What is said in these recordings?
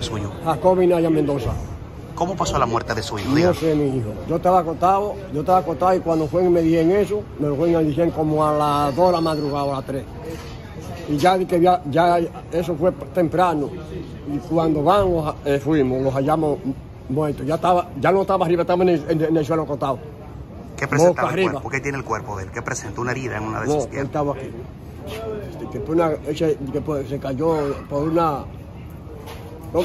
¿Suyo? Jacob Mendoza. ¿Cómo pasó la muerte de su hijo? No sé, mi hijo. Yo estaba acostado, yo estaba acostado y cuando fue y me di eso, me lo fue dicen como a las 2 de la madrugada o a las 3. Y ya que ya, eso fue temprano. Y cuando vamos, eh, fuimos, los hallamos muertos. Ya estaba, ya no estaba arriba, estaba en el, suelo acostado. ¿Qué presentaba el cuerpo? ¿Qué tiene el cuerpo de él? ¿Qué presentó una herida en una de sus piernas? estaba aquí. Que fue una, ese, que se cayó por una... no,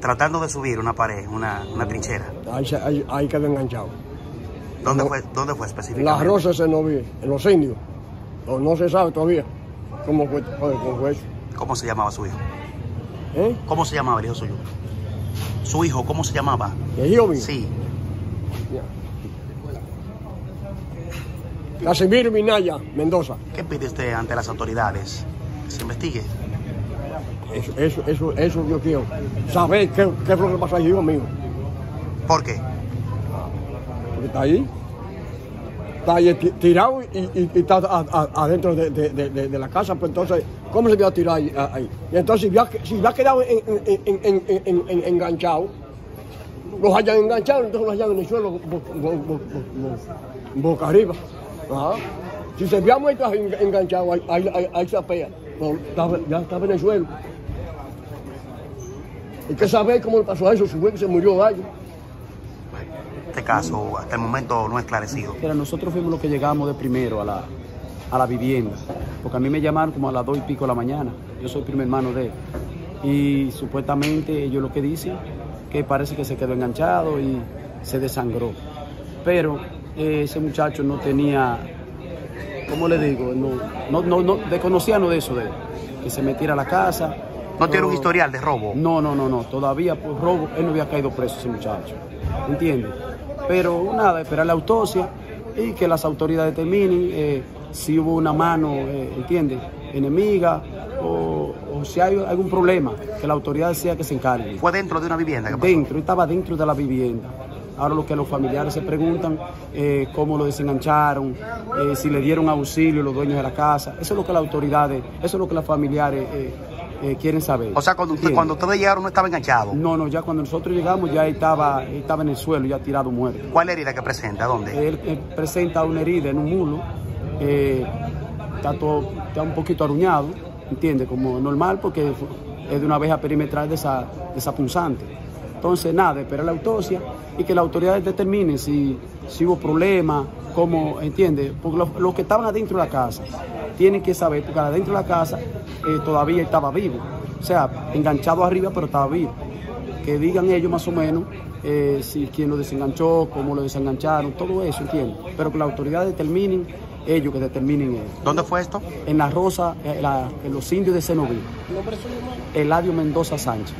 Tratando de subir una pared, una, una trinchera. ahí, ahí, ahí quedó enganchado. ¿Dónde, No. fue, ¿Dónde fue En específicamente? las rosas se no vi, en los indios. No, no se sabe todavía cómo fue, cómo fue eso. ¿Cómo se llamaba su hijo? ¿Eh? ¿Cómo se llamaba el hijo suyo? ¿Su hijo cómo se llamaba? ¿El hijo mío? Sí. Casimiro Minaya, Mendoza. ¿Qué pide usted ante las autoridades? Que se investigue. Eso, eso, eso, eso yo quiero. Saber qué, qué fue lo que pasó al hijo mío. ¿Por qué? Porque está ahí. Está ahí ti- tirado y, y- y está adentro de, de- de- de- de la casa. Pues entonces, ¿cómo se iba a tirar ahí? ahí? Y entonces, si había, si quedado en- en- en- en- en- en- en- enganchado, los hayan enganchado, entonces los hayan en el suelo bo- bo- bo- bo- bo- boca arriba. Ajá. Si se había muerto en- enganchado, ahí, ahí, ahí, ahí se apea. No, estaba- ya estaba en el suelo. Hay que saber cómo le pasó a eso, si fue que se murió algo. Este caso hasta el momento no esclarecido. Pero nosotros fuimos los que llegamos de primero a la, a la vivienda, porque a mí me llamaron como a las dos y pico de la mañana, yo soy primer hermano de él, y supuestamente ellos lo que dicen, que parece que se quedó enganchado y se desangró, pero ese muchacho no tenía, ¿cómo le digo? No, no, no, no desconocía no de eso de él, que se metiera a la casa. ¿No tiene un historial de robo? no, no, no, no. Todavía por robo, él no había caído preso ese muchacho. ¿Entiendes? Pero nada, esperar la autopsia y que las autoridades determinen eh, si hubo una mano, eh, ¿entiendes? Enemiga o, o si hay algún problema, que la autoridad sea que se encargue. ¿Fue dentro de una vivienda? que pasó? Dentro, estaba dentro de la vivienda. Ahora lo que los familiares se preguntan, eh, cómo lo desengancharon, eh, si le dieron auxilio los dueños de la casa. Eso es lo que las autoridades, eso es lo que los familiares eh, eh, quieren saber. O sea, cuando, usted, cuando ustedes llegaron no estaba enganchado. No, no, ya cuando nosotros llegamos ya estaba, estaba en el suelo, ya tirado muerto. ¿Cuál herida que presenta? ¿Dónde? Él, él presenta una herida en un mulo, está, todo, está un poquito aruñado, ¿entiendes? Como normal porque es de una abeja perimetral de esa, de esa punzante. Entonces, nada, esperar la autopsia y que las autoridades determinen si, si hubo problemas, cómo, ¿entiendes? Porque los, los que estaban adentro de la casa tienen que saber, porque adentro de la casa eh, todavía estaba vivo. O sea, enganchado arriba, pero estaba vivo. Que digan ellos más o menos eh, si quién lo desenganchó, cómo lo desengancharon, todo eso, ¿entiendes? Pero que las autoridades determinen, ellos que determinen eso. ¿Dónde fue esto? En la Rosa, en, la- en los indios de Cenoví. Eladio Mendoza Sánchez.